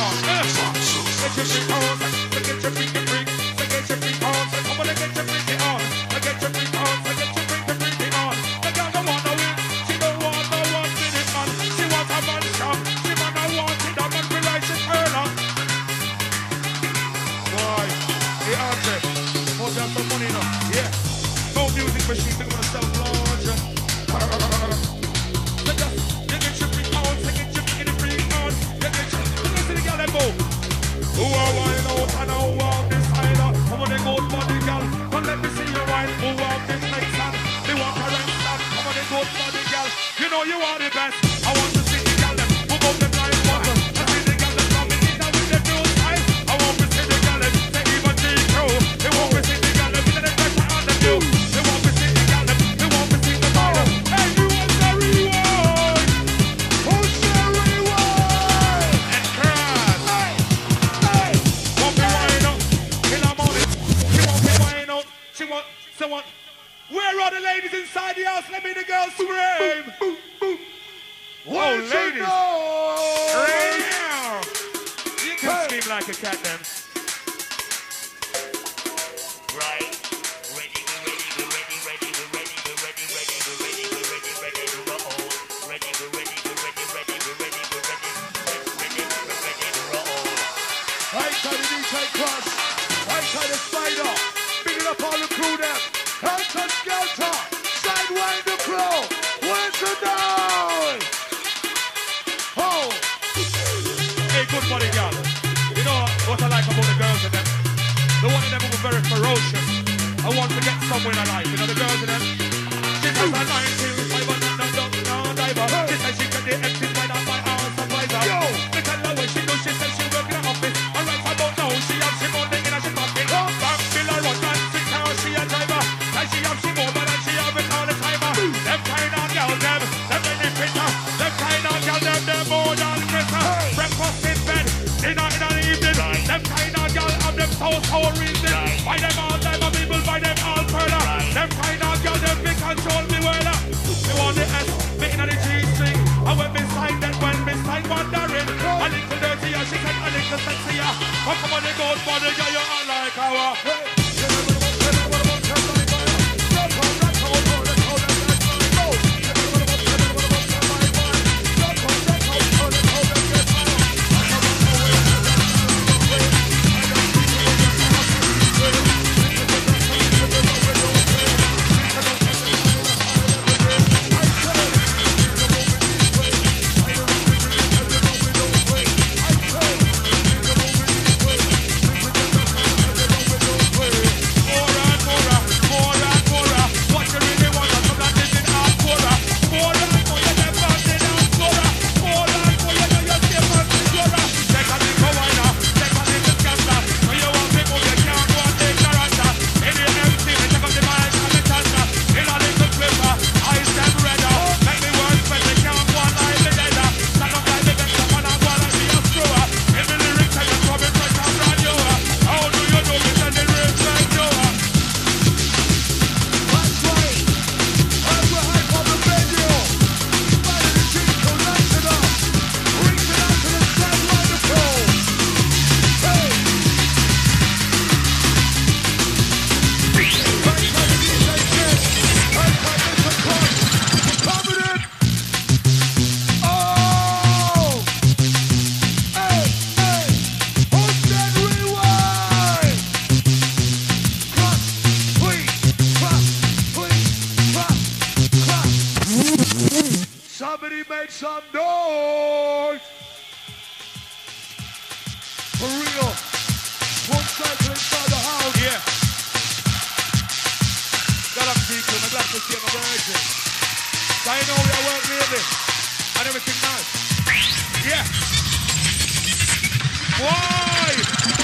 I'm old, look at your feet. know you are the best. like a cat then. Right. Ready, we're ready, we're ready, ready, we're ready, we're ready, we're ready, we're ready, we're all ready, we're ready, we're ready, ready, we're ready, we're ready, ready, we're ready, we're all. Right side up all the crew them. Sidewinder the? Oh, good what I like about the girls in them. The one in them were very ferocious. I want to get somewhere in life. You know, the girls in them. Since I was 19, virgin, I'm glad to see I'm a virgin. So I know where I work really and everything nice. Yeah. Why?